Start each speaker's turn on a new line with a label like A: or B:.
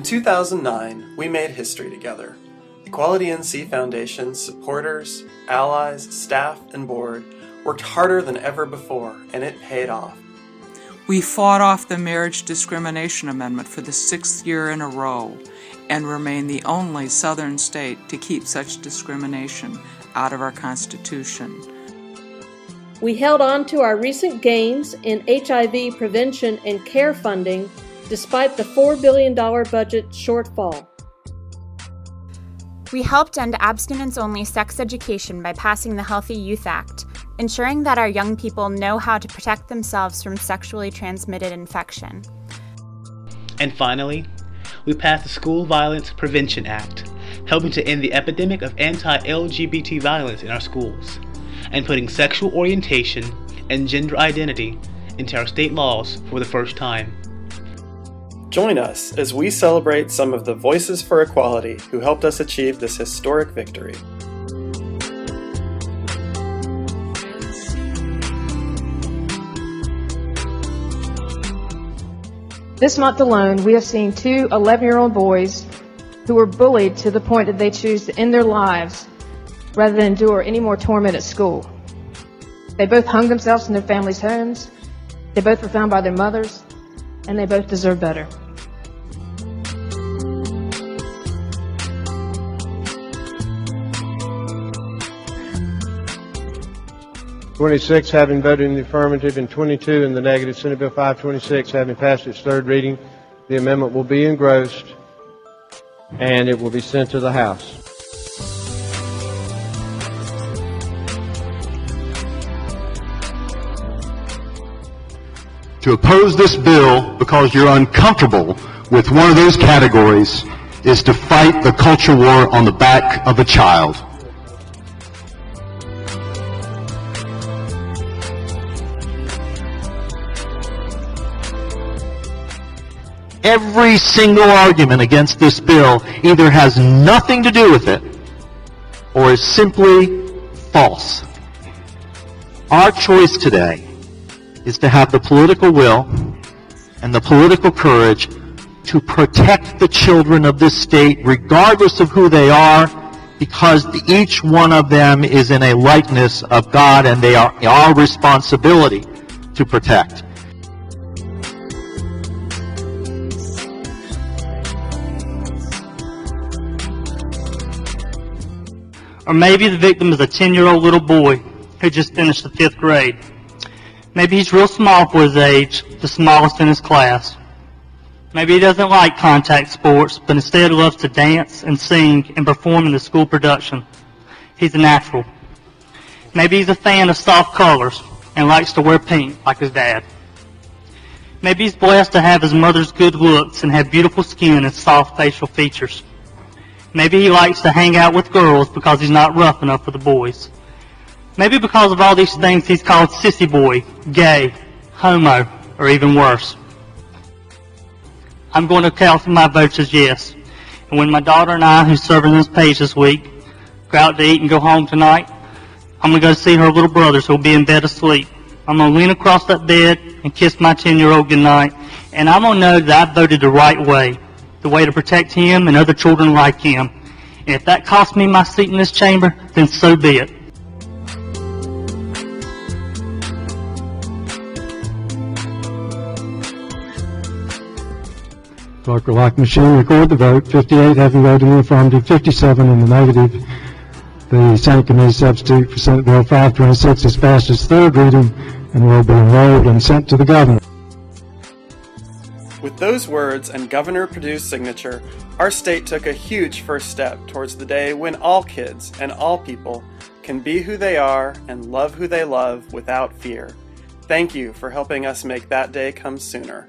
A: In 2009, we made history together. Equality NC Foundation's supporters, allies, staff, and board worked harder than ever before, and it paid off.
B: We fought off the Marriage Discrimination Amendment for the sixth year in a row and remain the only Southern state to keep such discrimination out of our Constitution.
C: We held on to our recent gains in HIV prevention and care funding despite the $4 billion budget shortfall.
D: We helped end abstinence only sex education by passing the Healthy Youth Act, ensuring that our young people know how to protect themselves from sexually transmitted infection.
E: And finally, we passed the School Violence Prevention Act, helping to end the epidemic of anti LGBT violence in our schools, and putting sexual orientation and gender identity into our state laws for the first time.
A: Join us as we celebrate some of the voices for equality who helped us achieve this historic victory.
F: This month alone, we have seen two 11 year old boys who were bullied to the point that they choose to end their lives rather than endure any more torment at school. They both hung themselves in their families' homes, they both were found by their mothers, and they both deserve better.
G: Twenty-six having voted in the affirmative and twenty-two in the negative. Senate Bill 526 having passed its third reading, the amendment will be engrossed and it will be sent to the House.
H: To oppose this bill because you're uncomfortable with one of those categories is to fight the culture war on the back of a child. Every single argument against this bill either has nothing to do with it or is simply false. Our choice today is to have the political will and the political courage to protect the children of this state regardless of who they are because each one of them is in a likeness of God and they are our responsibility to protect.
I: Or maybe the victim is a 10 year old little boy who just finished the fifth grade. Maybe he's real small for his age, the smallest in his class. Maybe he doesn't like contact sports, but instead loves to dance and sing and perform in the school production. He's a natural. Maybe he's a fan of soft colors and likes to wear pink like his dad. Maybe he's blessed to have his mother's good looks and have beautiful skin and soft facial features. Maybe he likes to hang out with girls because he's not rough enough for the boys. Maybe because of all these things he's called sissy boy, gay, homo, or even worse. I'm going to count my votes as yes. And when my daughter and I, who's serving this page this week, go out to eat and go home tonight, I'm going to go see her little brothers who'll be in bed asleep. I'm going to lean across that bed and kiss my 10 year old goodnight. And I'm going to know that I voted the right way the way to protect him and other children like him. And if that costs me my seat in this chamber, then so be it.
J: Will like machine record the vote. 58 having voted in the affirmative, 57 in the negative. The Senate Committee substitute for Senate Bill 526 is passed its third reading and will be enrolled and sent to the governor.
A: With those words and Governor Perdue's signature, our state took a huge first step towards the day when all kids and all people can be who they are and love who they love without fear. Thank you for helping us make that day come sooner.